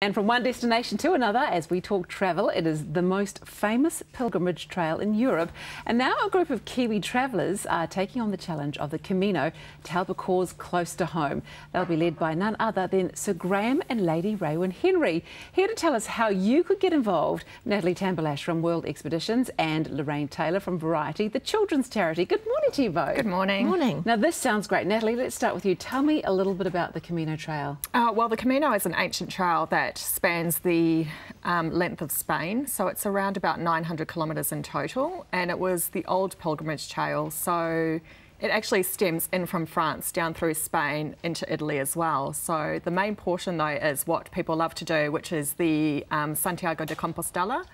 And from one destination to another, as we talk travel, it is the most famous pilgrimage trail in Europe. And now a group of Kiwi travellers are taking on the challenge of the Camino to help a cause close to home. They'll be led by none other than Sir Graham and Lady Raewyn Henry. Here to tell us how you could get involved, Natalie Tambalash from World Expeditions and Lorraine Taylor from Variety, the children's charity. Good morning to you both. Good morning. Morning. Now this sounds great. Natalie, let's start with you. Tell me a little bit about the Camino Trail. Uh, well, the Camino is an ancient trail that that spans the um, length of Spain. So it's around about 900 kilometres in total. And it was the old pilgrimage trail. So it actually stems in from France down through Spain into Italy as well. So the main portion, though, is what people love to do, which is the um, Santiago de Compostela.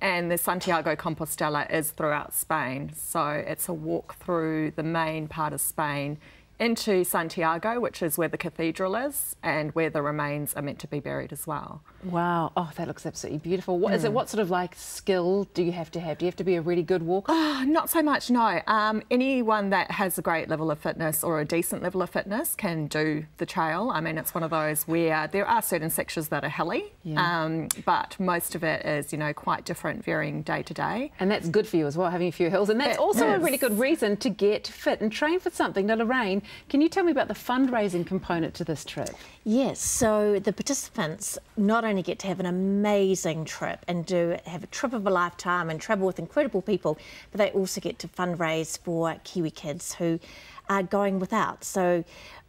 And the Santiago Compostela is throughout Spain. So it's a walk through the main part of Spain into Santiago, which is where the cathedral is and where the remains are meant to be buried as well. Wow. Oh, that looks absolutely beautiful. What mm. is it? Hmm. What sort of like skill do you have to have? Do you have to be a really good walker? Oh, not so much, no. Um, anyone that has a great level of fitness or a decent level of fitness can do the trail. I mean, it's one of those where there are certain sections that are hilly, yeah. um, but most of it is, you know, quite different, varying day to day. And that's good for you as well, having a few hills. And that's it also is. a really good reason to get fit and train for something. Now, Lorraine, can you tell me about the fundraising component to this trip? Yes, so the participants not only get to have an amazing trip and do have a trip of a lifetime and travel with incredible people, but they also get to fundraise for Kiwi kids who are going without. So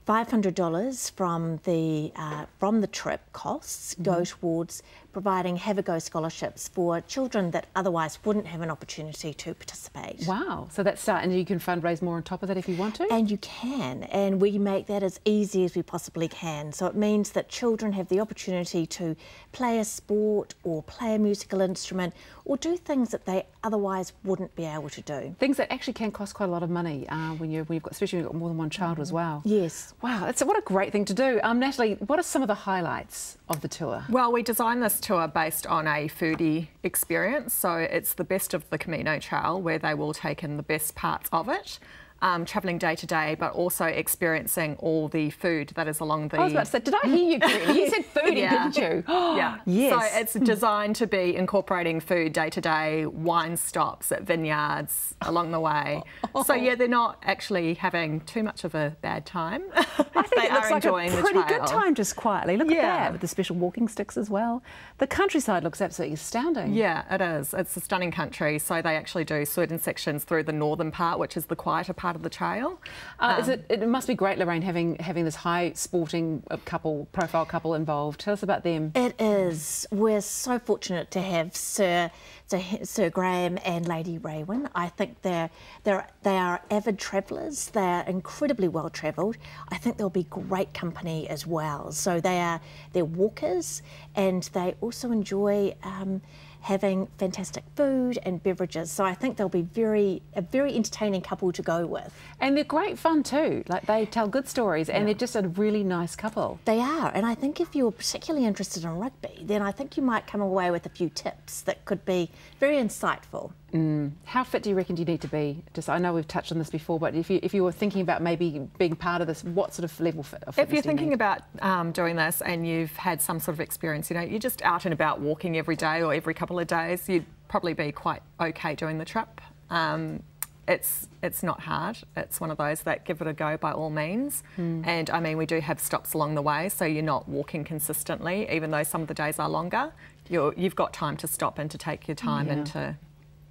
$500 from the uh, from the trip costs mm -hmm. go mm-hmm. towards providing Have a Go scholarships for children that otherwise wouldn't have an opportunity to participate. Wow, so that's uh, and you can fundraise more on top of that if you want to? And you can, and we make that as easy as we possibly can. So it means that children have the opportunity to play a sport or play a musical instrument or do things that they otherwise wouldn't be able to do. Things that actually can cost quite a lot of money uh, when, you, when you've got, especially when you've got more than one child mm. as well. Yes. Wow, that's, what a great thing to do. Um, Natalie, what are some of the highlights of the tour? Well, we designed this tour based on a foodie experience. So it's the best of the Camino Trail where they will take in the best parts of it um, travelling day to day, but also experiencing all the food that is along the. I was about to say, did I hear you correctly? You said foodie, yeah. didn't you? yeah. Yes. So it's designed to be incorporating food day to day, wine stops at vineyards along the way. So yeah, they're not actually having too much of a bad time. I think they it looks like a pretty good time just quietly. Look yeah. at that with the special walking sticks as well. The countryside looks absolutely astounding. Yeah, it is. It's a stunning country. So they actually do certain sections through the northern part, which is the quieter part part of the trail. Uh, um, it, it, must be great, Lorraine, having having this high sporting uh, couple, profile couple involved. Tell us about them. It is. We're so fortunate to have Sir Sir, Sir Graham and Lady Raewyn. I think they're they're they are avid travellers. They're incredibly well travelled. I think they'll be great company as well. So they are they're walkers, and they also enjoy. Um, having fantastic food and beverages. So I think they'll be very a very entertaining couple to go with. And they're great fun too. Like they tell good stories and yeah. they're just a really nice couple. They are. And I think if you're particularly interested in rugby, then I think you might come away with a few tips that could be very insightful. Mm. How fit do you reckon do you need to be? Just I know we've touched on this before, but if you if you were thinking about maybe being part of this, what sort of level of If you're thinking you about um, doing this and you've had some sort of experience, you know, you're just out and about walking every day or every couple of days, you'd probably be quite okay doing the trip. Um, it's it's not hard. It's one of those that give it a go by all means. Mm. And I mean, we do have stops along the way, so you're not walking consistently, even though some of the days are longer. you have got time to stop and to take your time yeah. and to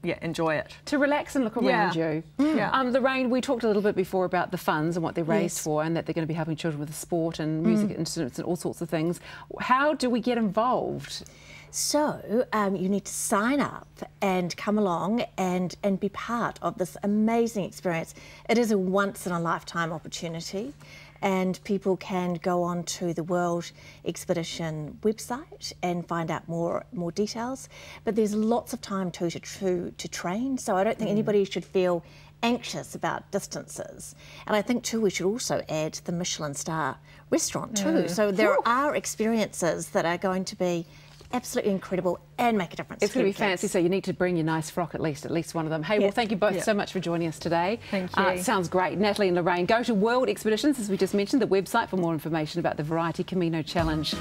yeah, enjoy it. To relax and look around yeah. you. Mm. Yeah. Um, Lorraine, we talked a little bit before about the funds and what they're raised yes. for and that they're going to be helping children with sport and music mm. instruments and all sorts of things. How do we get involved? So um, you need to sign up and come along and, and be part of this amazing experience. It is a once in a lifetime opportunity and people can go on to the World Expedition website and find out more more details. But there's lots of time too to to, to train, so I don't think mm. anybody should feel anxious about distances. And I think too we should also add the Michelin star restaurant too. Mm. So there are experiences that are going to be absolutely incredible and make a difference. It's going to be fancy, so you need to bring your nice frock at least, at least one of them. Hey, yep. well, thank you both yep. so much for joining us today. Thank uh, you. Uh, sounds great. Natalie and Lorraine, go to World Expeditions, as we just mentioned, the website for more information about the Variety Camino Challenge.